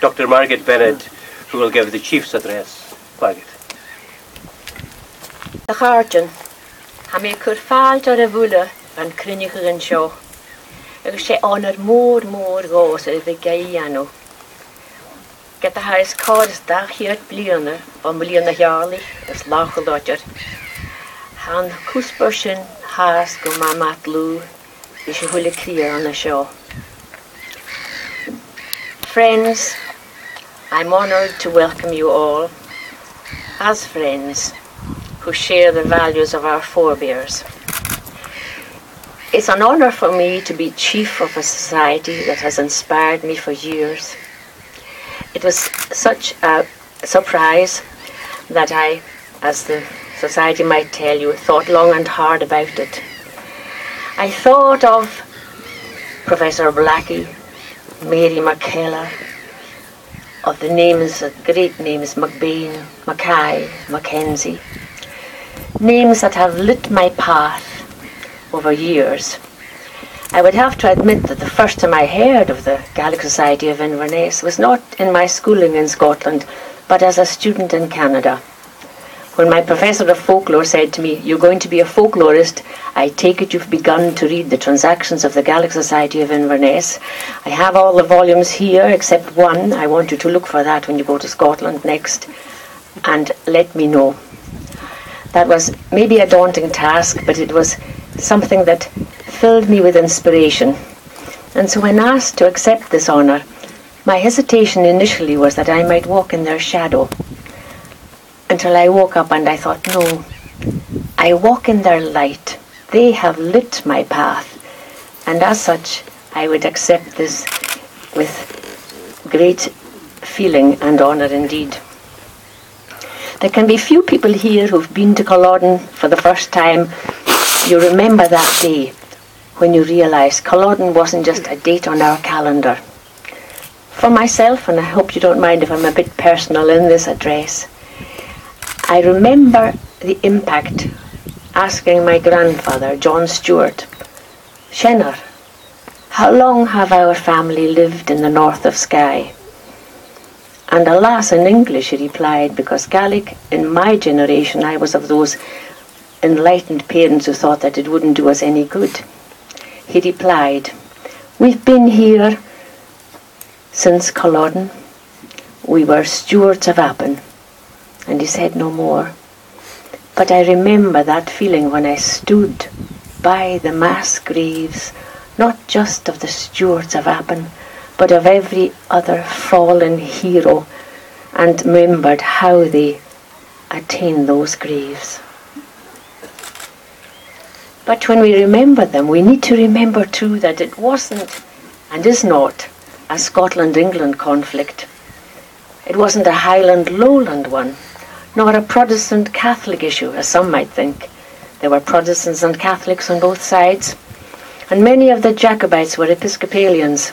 Dr. Margaret Bennett, who will give the Chief's address. Margaret. The Harjan, ha mé chur fáilt ar a bhúla an crunicha an seo, agus sé anar mór mór gás a bheith gaanú. Get a hais cádas dachiad bliana ó mlíonna heálaí is láchadáidir. Han cúspur sin háas go má mat lú i sé thula clia anna seo. Friends, I'm honored to welcome you all as friends who share the values of our forebears. It's an honor for me to be chief of a society that has inspired me for years. It was such a surprise that I, as the society might tell you, thought long and hard about it. I thought of Professor Blackie, Mary McKellar, of the names, the uh, great names, McBain, Mackay, Mackenzie, names that have lit my path over years. I would have to admit that the first time I heard of the Gaelic Society of Inverness was not in my schooling in Scotland, but as a student in Canada. When my professor of folklore said to me, You're going to be a folklorist, I take it you've begun to read the transactions of the Gaelic Society of Inverness. I have all the volumes here except one. I want you to look for that when you go to Scotland next and let me know. That was maybe a daunting task, but it was something that filled me with inspiration. And so when asked to accept this honour, my hesitation initially was that I might walk in their shadow until I woke up and I thought, no, I walk in their light. They have lit my path. And as such, I would accept this with great feeling and honour indeed. There can be few people here who've been to Culloden for the first time. You remember that day when you realise Culloden wasn't just a date on our calendar. For myself, and I hope you don't mind if I'm a bit personal in this address, I remember the impact asking my grandfather, John Stewart, Shenner, how long have our family lived in the north of Skye? And alas, in English he replied, because Gaelic, in my generation, I was of those enlightened parents who thought that it wouldn't do us any good. He replied, We've been here since Culloden. We were Stewarts of Appin and he said no more. But I remember that feeling when I stood by the mass graves, not just of the Stewarts of Appin, but of every other fallen hero, and remembered how they attained those graves. But when we remember them, we need to remember too that it wasn't and is not a Scotland England conflict. It wasn't a Highland Lowland one nor a Protestant Catholic issue, as some might think. There were Protestants and Catholics on both sides, and many of the Jacobites were Episcopalians.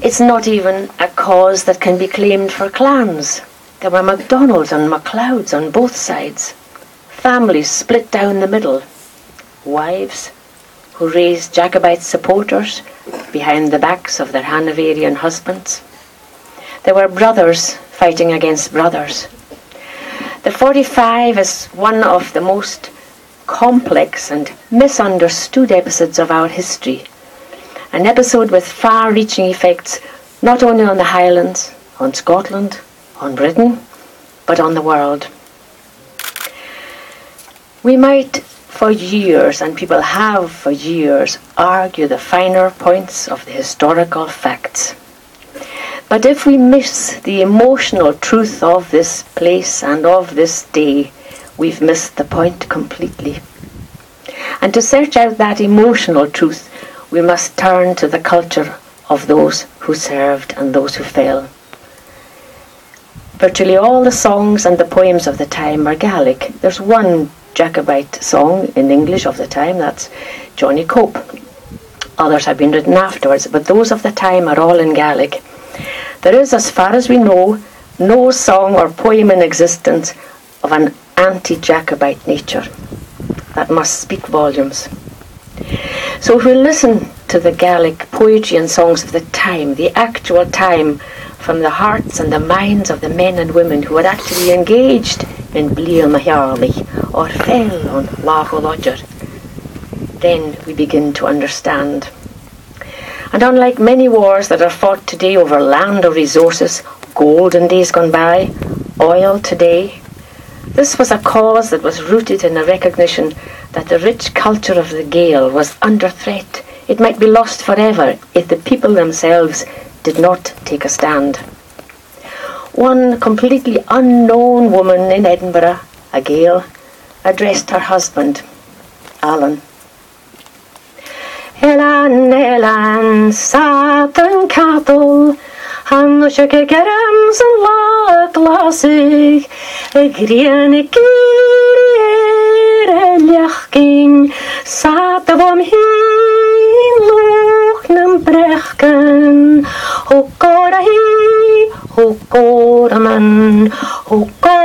It's not even a cause that can be claimed for clans. There were MacDonalds and MacLeods on both sides. Families split down the middle. Wives who raised Jacobite supporters behind the backs of their Hanoverian husbands. There were brothers fighting against brothers. The 45 is one of the most complex and misunderstood episodes of our history. An episode with far reaching effects not only on the Highlands, on Scotland, on Britain, but on the world. We might, for years, and people have for years, argue the finer points of the historical facts. But if we miss the emotional truth of this place and of this day, we've missed the point completely. And to search out that emotional truth, we must turn to the culture of those who served and those who fell. Virtually all the songs and the poems of the time are Gaelic. There's one Jacobite song in English of the time, that's Johnny Cope. Others have been written afterwards, but those of the time are all in Gaelic. There is, as far as we know, no song or poem in existence of an anti Jacobite nature. That must speak volumes. So if we listen to the Gaelic poetry and songs of the time, the actual time, from the hearts and the minds of the men and women who were actually engaged in Bliel Mahiarli or fell on Lodger, then we begin to understand. And unlike many wars that are fought today over land or resources, gold in days gone by, oil today, this was a cause that was rooted in a recognition that the rich culture of the Gael was under threat. It might be lost forever if the people themselves did not take a stand. One completely unknown woman in Edinburgh, a Gael, addressed her husband, Alan. Elan, Elan, Satan cattle, Han sé germ san lá glasig a griannig a lechgin sa a bhm hí loch nam brechken ho go a hí ho go a man ho go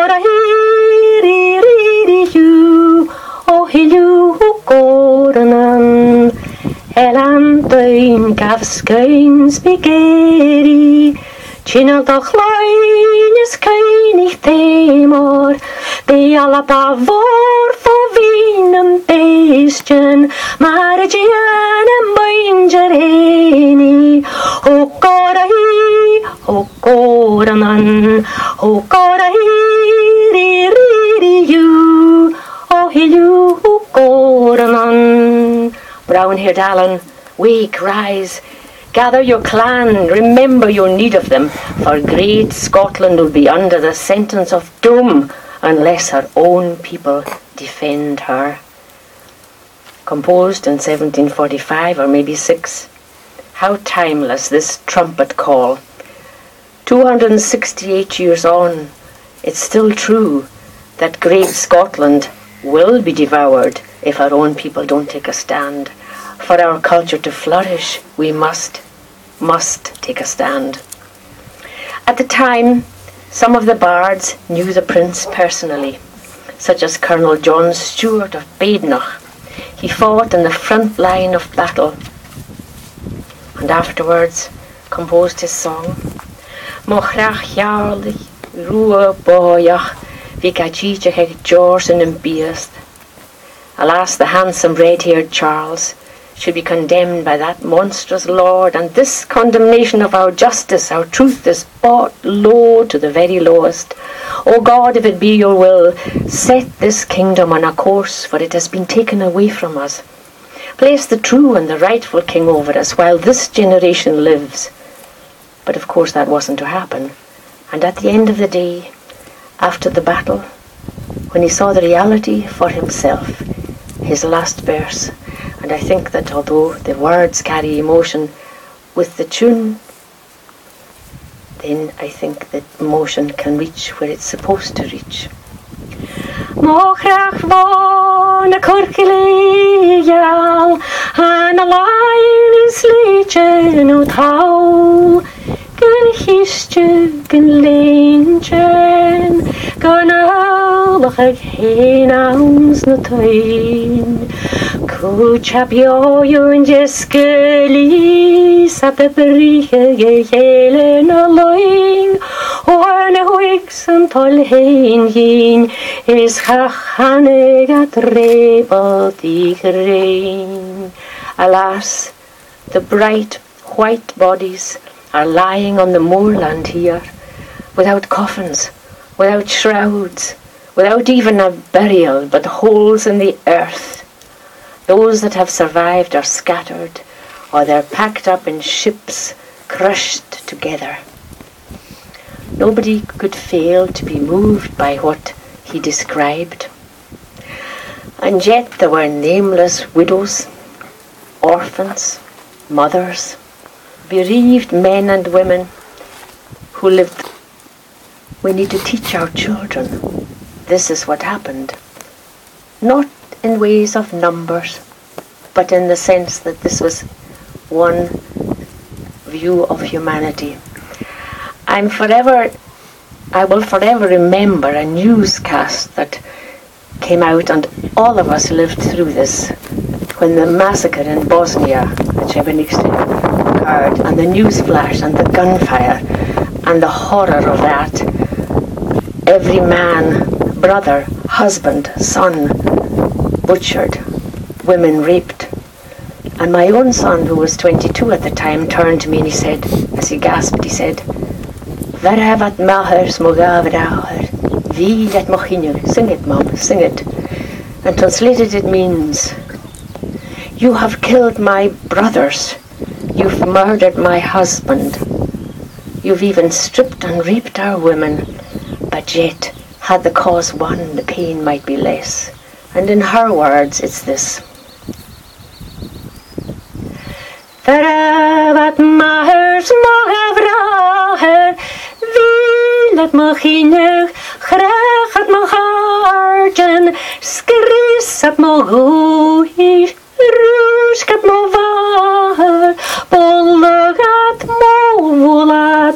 Elan dain gaf skein spaghetti. Chinal do chlein is cain ich témor Be alla ba vor fo vin am beistjen Mar a gian am moinjar heni O oh, gora hi, o gora man O oh, gora hi, ri ri ri you O hilu, o gora man Brown-haired Alan, wake, rise, gather your clan, remember your need of them, for great Scotland will be under the sentence of doom unless her own people defend her. Composed in 1745 or maybe 6. How timeless this trumpet call. 268 years on, it's still true that great Scotland will be devoured if our own people don't take a stand for our culture to flourish, we must, must take a stand. At the time, some of the bards knew the prince personally, such as Colonel John Stewart of Badenoch. He fought in the front line of battle and afterwards composed his song. Mochrach jarlig, ruwe boyach, and Beast. Alas, the handsome red-haired Charles should be condemned by that monstrous Lord, and this condemnation of our justice, our truth, is brought low to the very lowest. O God, if it be your will, set this kingdom on a course, for it has been taken away from us. Place the true and the rightful king over us while this generation lives. But of course that wasn't to happen. And at the end of the day, after the battle, when he saw the reality for himself, his last verse, and I think that although the words carry emotion with the tune, then I think that emotion can reach where it's supposed to reach. Mochrach von a corcileal and a line is legion o tau gan histju gan leintjen gan alach ag hen awns na tain Kuchapio yun jeskeli sa pe brige ge hele na loing or na wigs an tol hein yin is chachane gat rebel di rain alas the bright white bodies are lying on the moorland here without coffins without shrouds without even a burial but holes in the earth those that have survived are scattered, or they're packed up in ships, crushed together. Nobody could fail to be moved by what he described. And yet there were nameless widows, orphans, mothers, bereaved men and women who lived. We need to teach our children this is what happened. Not in ways of numbers, but in the sense that this was one view of humanity. I'm forever, I will forever remember a newscast that came out, and all of us lived through this when the massacre in Bosnia, the Srebrenica occurred, and the news flash, and the gunfire, and the horror of that. Every man, brother, husband, son, butchered, women raped. And my own son, who was 22 at the time, turned to me and he said, as he gasped, he said, Verhavat maher smogavraher, vi let mochinur. Sing it, Mom, sing it. And translated it means, You have killed my brothers. You've murdered my husband. You've even stripped and raped our women. But yet, had the cause won, the pain might be less. And in her words, it's this. Verhavat maher smogavraher, Vilet machinech, Grechat macharten, Skrisat mogoish, Ruskat movar,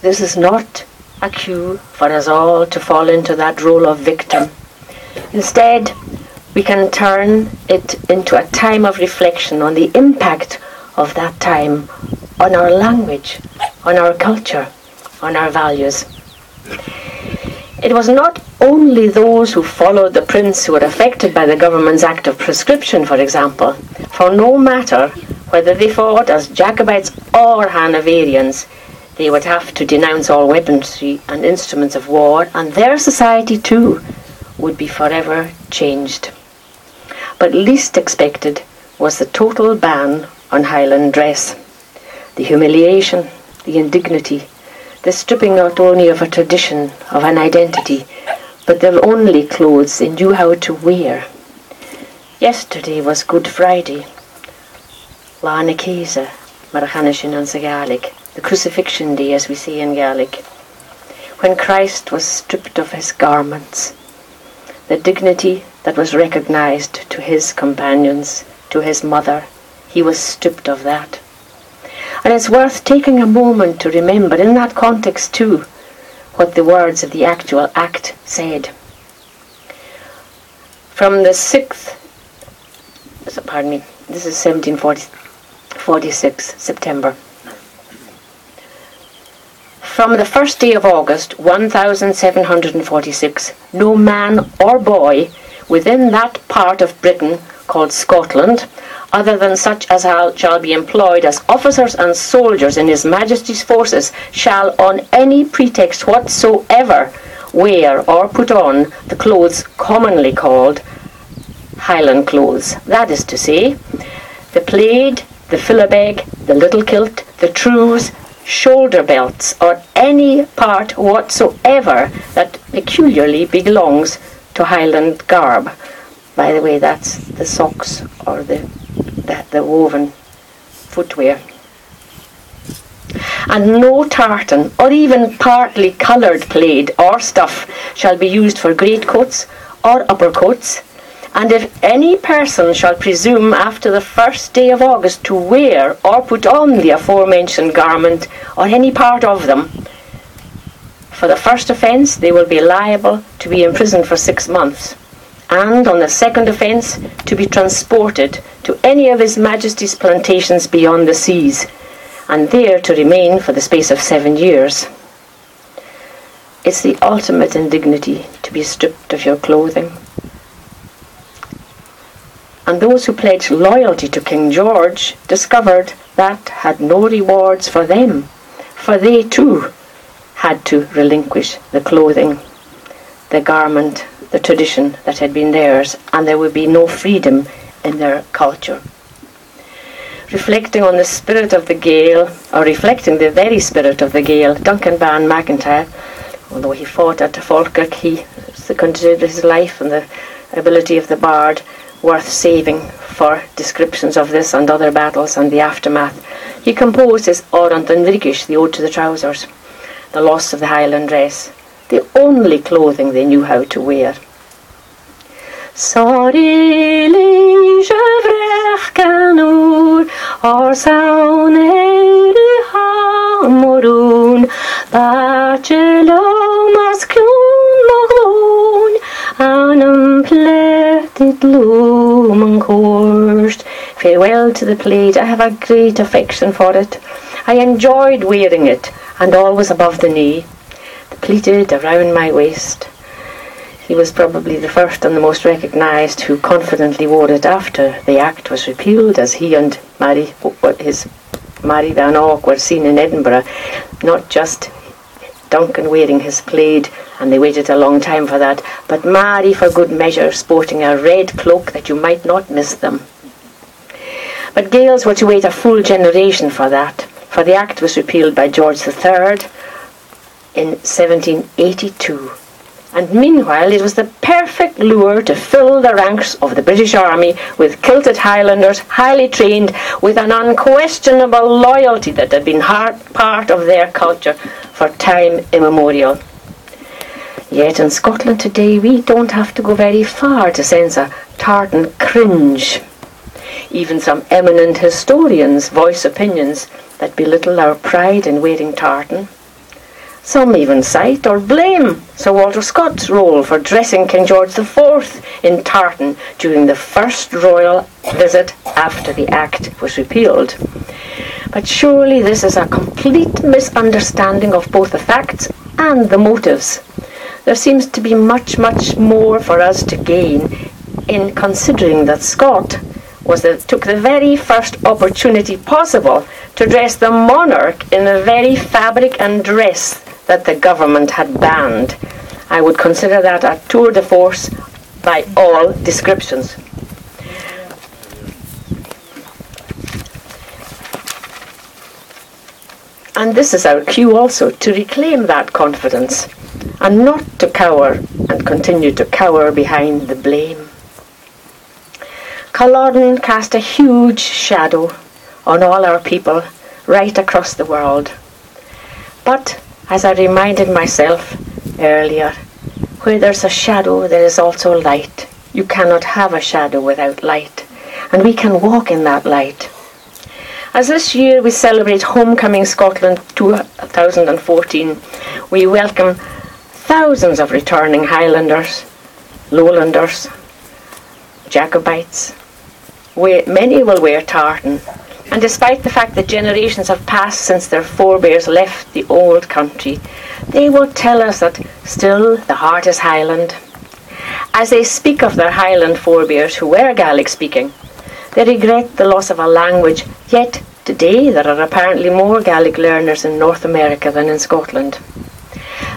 this is not a cue for us all to fall into that role of victim. Instead, we can turn it into a time of reflection on the impact of that time on our language, on our culture, on our values. It was not only those who followed the prince who were affected by the government's act of proscription, for example, for no matter whether they fought as Jacobites or Hanoverians, they would have to denounce all weaponry and instruments of war, and their society too would be forever changed. But least expected was the total ban on Highland dress. The humiliation, the indignity, the stripping not only of a tradition, of an identity, but the only clothes they knew how to wear. Yesterday was Good Friday. Lana Kesa, Marachanishin and Gaelic, the crucifixion day as we say in Gaelic, when Christ was stripped of his garments, the dignity that was recognized to his companions, to his mother, he was stripped of that. And it's worth taking a moment to remember in that context too what the words of the actual act said. From the 6th, pardon me, this is 1746, September. From the first day of August, 1746, no man or boy within that part of Britain called Scotland, other than such as shall be employed as officers and soldiers in His Majesty's forces, shall on any pretext whatsoever wear or put on the clothes commonly called Highland clothes. That is to say, the plaid, the philibeg, the little kilt, the trews, shoulder belts, or any part whatsoever that peculiarly belongs to Highland garb. By the way, that's the socks or the, the, the woven footwear. And no tartan or even partly coloured plaid or stuff shall be used for greatcoats or uppercoats. And if any person shall presume after the first day of August to wear or put on the aforementioned garment or any part of them, for the first offence they will be liable to be imprisoned for six months, and on the second offence to be transported to any of His Majesty's plantations beyond the seas, and there to remain for the space of seven years. It's the ultimate indignity to be stripped of your clothing. And those who pledged loyalty to King George discovered that had no rewards for them, for they too had to relinquish the clothing, the garment, the tradition that had been theirs, and there would be no freedom in their culture. Reflecting on the spirit of the Gael, or reflecting the very spirit of the Gael, Duncan Ban McIntyre, although he fought at Falkirk, he considered his life and the ability of the bard, worth saving for descriptions of this and other battles and the aftermath, he composed his Orant and Vrigish, the Ode to the Trousers, the loss of the Highland dress, the only clothing they knew how to wear. Sorry, je vrech canur, or saun hamorun, bachelor mascun anum pletted loom and. Farewell to the plaid, I have a great affection for it. I enjoyed wearing it, and always above the knee, the pleated around my waist. He was probably the first and the most recognised who confidently wore it after the Act was repealed, as he and Mary, his Mary Bhàn Òg were seen in Edinburgh, not just Duncan wearing his plaid, and they waited a long time for that, but Mary, for good measure, sporting a red cloak that you might not miss them. But Gaels were to wait a full generation for that, for the Act was repealed by George III in 1782 and meanwhile it was the perfect lure to fill the ranks of the British Army with kilted Highlanders, highly trained, with an unquestionable loyalty that had been part of their culture for time immemorial. Yet in Scotland today we don't have to go very far to sense a tartan cringe. Even some eminent historians voice opinions that belittle our pride in wearing tartan. Some even cite or blame Sir Walter Scott's role for dressing King George IV in tartan during the first royal visit after the Act was repealed. But surely this is a complete misunderstanding of both the facts and the motives. There seems to be much, much more for us to gain in considering that Scott was took the very first opportunity possible to dress the monarch in the very fabric and dress that the government had banned. I would consider that a tour de force by all descriptions. And this is our cue also to reclaim that confidence and not to cower and continue to cower behind the blame. Culloden cast a huge shadow on all our people right across the world. But as I reminded myself earlier, where there's a shadow, there is also light. You cannot have a shadow without light, and we can walk in that light. As this year we celebrate Homecoming Scotland 2014, we welcome thousands of returning Highlanders, Lowlanders, Jacobites. We, many will wear tartan, and despite the fact that generations have passed since their forebears left the old country, they will tell us that still the heart is Highland. As they speak of their Highland forebears who were Gaelic speaking, they regret the loss of a language, yet today there are apparently more Gaelic learners in North America than in Scotland.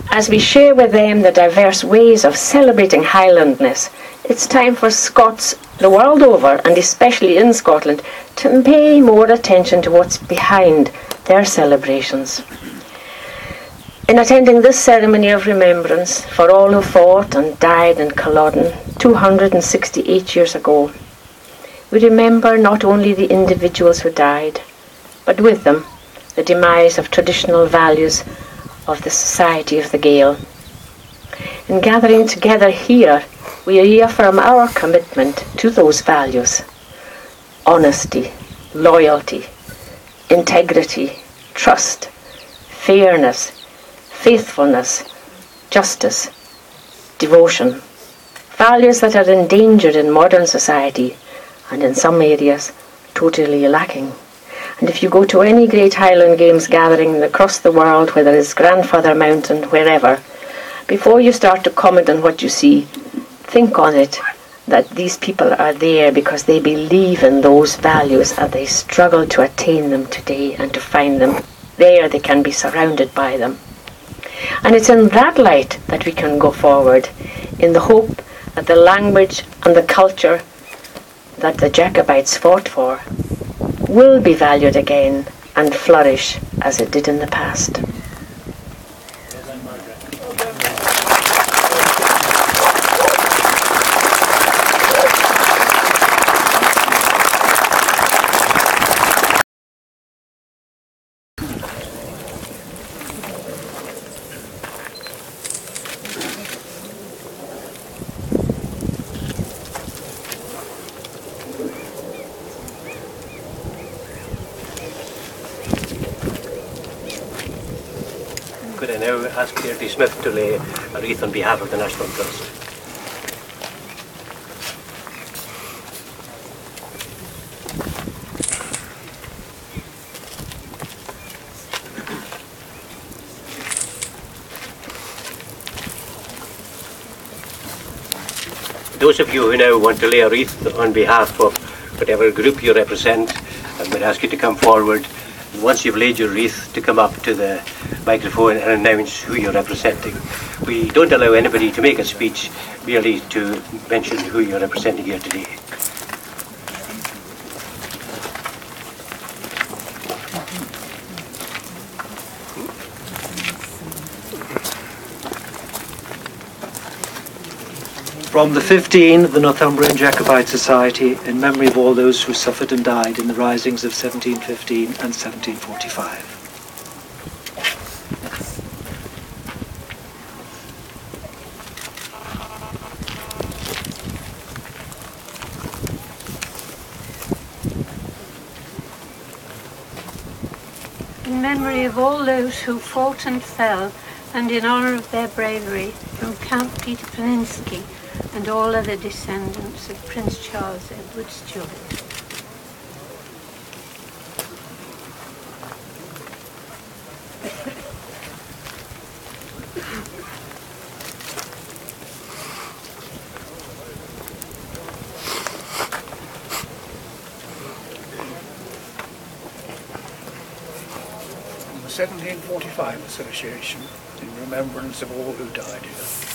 As we share with them the diverse ways of celebrating Highlandness, it's time for Scots the world over, and especially in Scotland, to pay more attention to what's behind their celebrations. In attending this ceremony of remembrance for all who fought and died in Culloden 268 years ago, we remember not only the individuals who died, but with them the demise of traditional values of the Society of the Gael. In gathering together here, we reaffirm our commitment to those values honesty, loyalty, integrity, trust, fairness, faithfulness, justice, devotion. Values that are endangered in modern society and in some areas totally lacking. And if you go to any great Highland Games gathering across the world, whether it's Grandfather Mountain, wherever, before you start to comment on what you see, think on it that these people are there because they believe in those values and they struggle to attain them today and to find them. There they can be surrounded by them. And it's in that light that we can go forward in the hope that the language and the culture that the Jacobites fought for will be valued again and flourish as it did in the past. Could I now ask Deirdre Smith to lay a wreath on behalf of the National Trust? Those of you who now want to lay a wreath on behalf of whatever group you represent, I'm going to ask you to come forward. Once you've laid your wreath, to come up to the microphone and announce who you're representing. We don't allow anybody to make a speech, merely to mention who you're representing here today. From the 15, the Northumbrian Jacobite Society, in memory of all those who suffered and died in the risings of 1715 and 1745. in memory of all those who fought and fell, and in honour of their bravery, from Count Peter Pininski and all other descendants of Prince Charles Edward Stuart. 1745 Association in remembrance of all who died here.